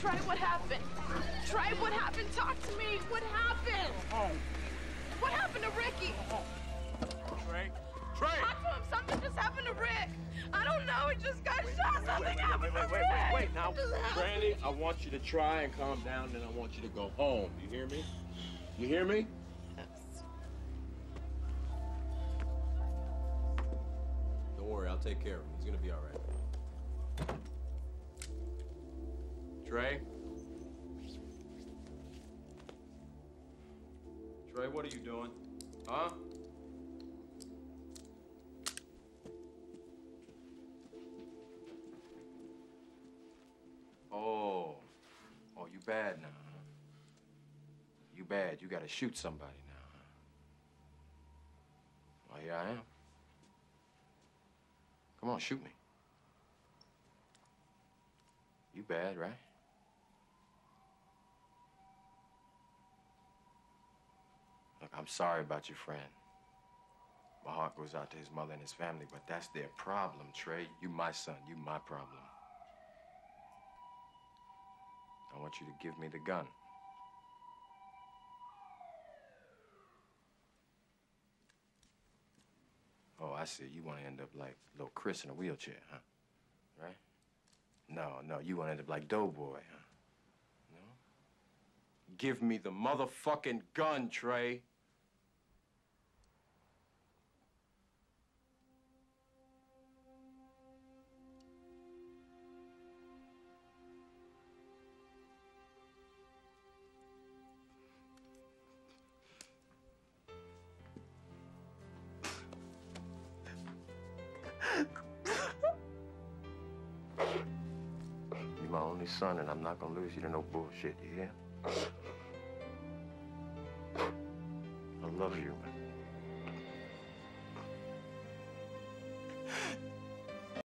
Tre, what happened? Tre, what happened? Talk to me. What happened? What happened to Ricky? Tre. Tre. Talk to him. Something just happened to Rick. I don't know. He just got shot. Something Wait, happened wait, to wait, Rick. wait, wait, now. Just happened. Brandi, I want you to try and calm down, and I want you to go home. You hear me? You hear me? Don't worry, I'll take care of him. He's gonna be all right. Tre? Tre, what are you doing? Huh? Oh. Oh, you bad now, huh? You bad. You gotta shoot somebody now, huh? Well, here I am. Come on, shoot me. You bad, right? I'm sorry about your friend. My heart goes out to his mother and his family, but that's their problem, Tre. You my son, you my problem. I want you to give me the gun. Oh, I see. You want to end up like little Chris in a wheelchair, huh? Right? No, no, you want to end up like Doughboy, huh? No? Give me the motherfucking gun, Tre. My only son, and I'm not gonna lose you to no bullshit, you hear? I love you, man.